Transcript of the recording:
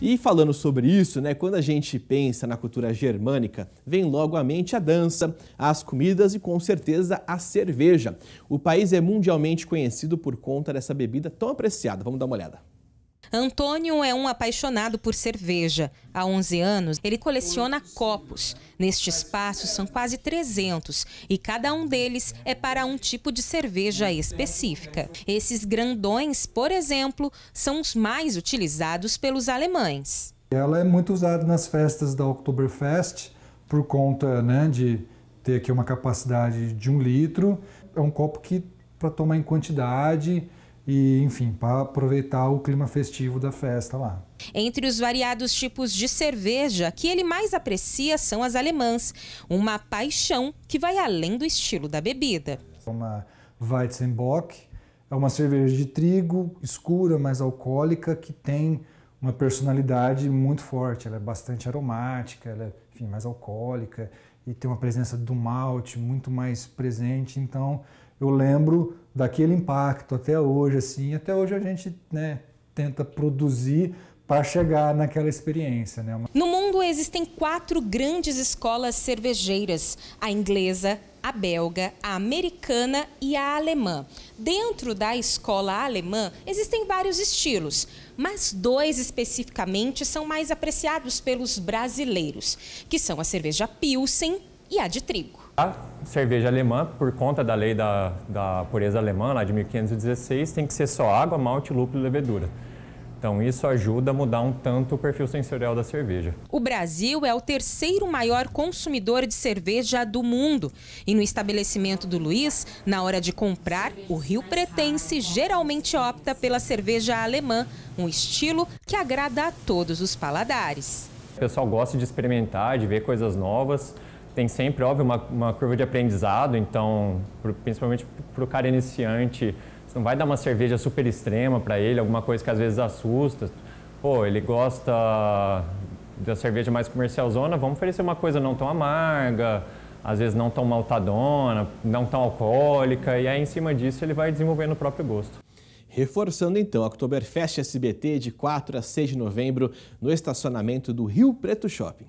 E falando sobre isso, né, quando a gente pensa na cultura germânica, vem logo à mente a dança, as comidas e com certeza a cerveja. O país é mundialmente conhecido por conta dessa bebida tão apreciada. Vamos dar uma olhada. Antônio é um apaixonado por cerveja. Há 11 anos, ele coleciona copos. Neste espaço são quase 300 e cada um deles é para um tipo de cerveja específica. Esses grandões, por exemplo, são os mais utilizados pelos alemães. Ela é muito usada nas festas da Oktoberfest por conta né, de ter aqui uma capacidade de um litro. É um copo que para tomar em quantidade e, enfim, para aproveitar o clima festivo da festa lá. Entre os variados tipos de cerveja, que ele mais aprecia são as alemãs, uma paixão que vai além do estilo da bebida. Uma Weizenbock é uma cerveja de trigo escura, mais alcoólica, que tem uma personalidade muito forte. Ela é bastante aromática, ela é enfim, mais alcoólica e tem uma presença do malte muito mais presente. Então, eu lembro daquele impacto até hoje, assim, até hoje a gente né, tenta produzir para chegar naquela experiência. Né? No mundo existem quatro grandes escolas cervejeiras: a inglesa, a belga, a americana e a alemã. Dentro da escola alemã existem vários estilos, mas dois especificamente são mais apreciados pelos brasileiros, que são a cerveja Pilsen e a de trigo. A cerveja alemã, por conta da lei da, da pureza alemã, lá de 1516, tem que ser só água, malte, lúpulo e levedura. Então, isso ajuda a mudar um tanto o perfil sensorial da cerveja. O Brasil é o terceiro maior consumidor de cerveja do mundo. E no estabelecimento do Luiz, na hora de comprar, o Rio Pretense geralmente opta pela cerveja alemã, um estilo que agrada a todos os paladares. O pessoal gosta de experimentar, de ver coisas novas tem sempre, óbvio, uma, uma curva de aprendizado, então, pro, principalmente para o cara iniciante, você não vai dar uma cerveja super extrema para ele, alguma coisa que às vezes assusta. Pô, ele gosta da cerveja mais comercialzona, vamos oferecer uma coisa não tão amarga, às vezes não tão maltadona, não tão alcoólica, e aí em cima disso ele vai desenvolvendo o próprio gosto. Reforçando então, a Oktoberfest SBT de 4 a 6 de novembro no estacionamento do Rio Preto Shopping.